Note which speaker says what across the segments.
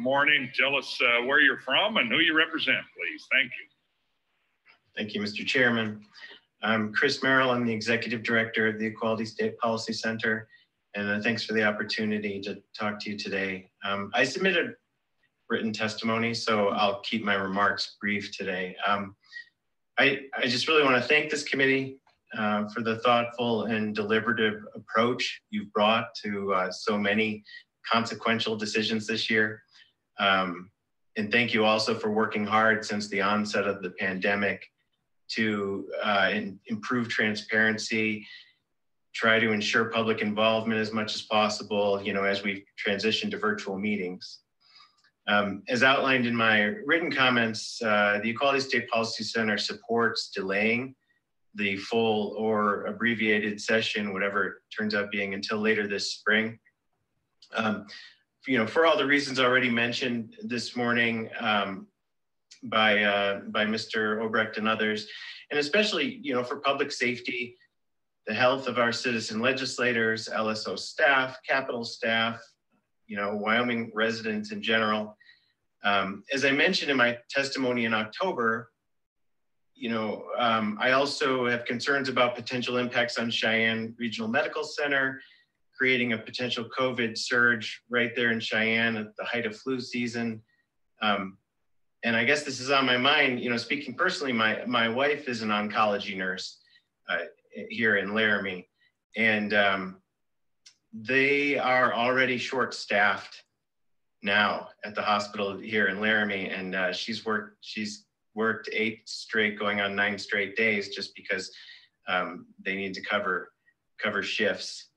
Speaker 1: morning. Tell us uh, where you're from and who you represent, please. Thank you.
Speaker 2: Thank you, Mr. Chairman. I'm Chris Merrill. I'm the Executive Director of the Equality State Policy Center. And uh, thanks for the opportunity to talk to you today. Um, I submitted written testimony, so I'll keep my remarks brief today. Um, I, I just really want to thank this committee uh, for the thoughtful and deliberative approach you've brought to uh, so many consequential decisions this year. Um, and thank you also for working hard since the onset of the pandemic to uh, in, improve transparency, try to ensure public involvement as much as possible, you know, as we transition to virtual meetings. Um, as outlined in my written comments, uh, the Equality State Policy Center supports delaying the full or abbreviated session, whatever it turns out being, until later this spring. Um, you know, for all the reasons already mentioned this morning um, by uh, by Mr. Obrecht and others, and especially you know for public safety, the health of our citizen legislators, LSO staff, Capitol staff, you know, Wyoming residents in general. Um, as I mentioned in my testimony in October, you know, um, I also have concerns about potential impacts on Cheyenne Regional Medical Center, creating a potential COVID surge right there in Cheyenne at the height of flu season. Um, and I guess this is on my mind, you know, speaking personally, my, my wife is an oncology nurse uh, here in Laramie, and um, they are already short staffed now at the hospital here in Laramie. And uh, she's worked, she's worked eight straight, going on nine straight days just because um, they need to cover, cover shifts.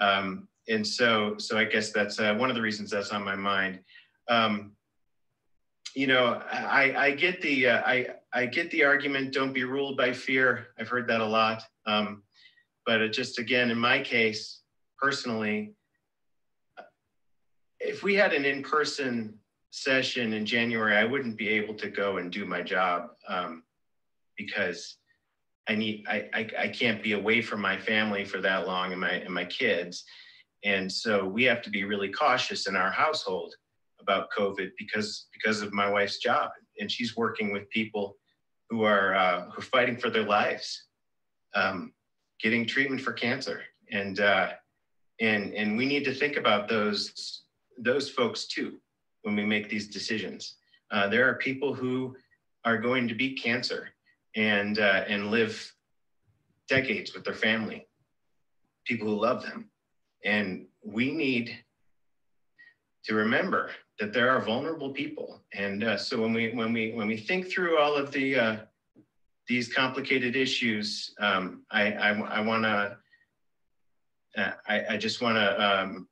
Speaker 2: Um, and so, so I guess that's uh, one of the reasons that's on my mind. Um, you know, I, I get the uh, I I get the argument. Don't be ruled by fear. I've heard that a lot. Um, but it just again, in my case, personally, if we had an in-person session in January, I wouldn't be able to go and do my job um, because I need I, I, I can't be away from my family for that long and my and my kids, and so we have to be really cautious in our household about COVID because because of my wife's job. And she's working with people who are uh, who are fighting for their lives, um, getting treatment for cancer, and uh, and and we need to think about those those folks too when we make these decisions. Uh, there are people who are going to beat cancer and uh, and live decades with their family, people who love them, and we need to remember that there are vulnerable people. And uh, so when we when we when we think through all of the uh, these complicated issues, um, I I, I want to uh, I, I just want to um,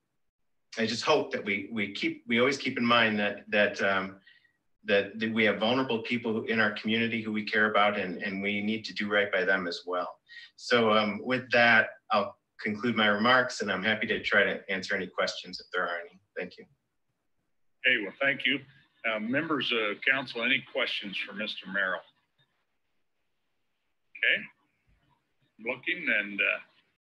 Speaker 2: I just hope that we we keep we always keep in mind that that um, that, that we have vulnerable people in our community who we care about and, and we need to do right by them as well. So um, with that, I'll conclude my remarks and I'm happy to try to answer any questions if there are any. Thank you.
Speaker 1: Okay, well, thank you. Uh, members of council, any questions for Mr. Merrill? Okay, looking and uh,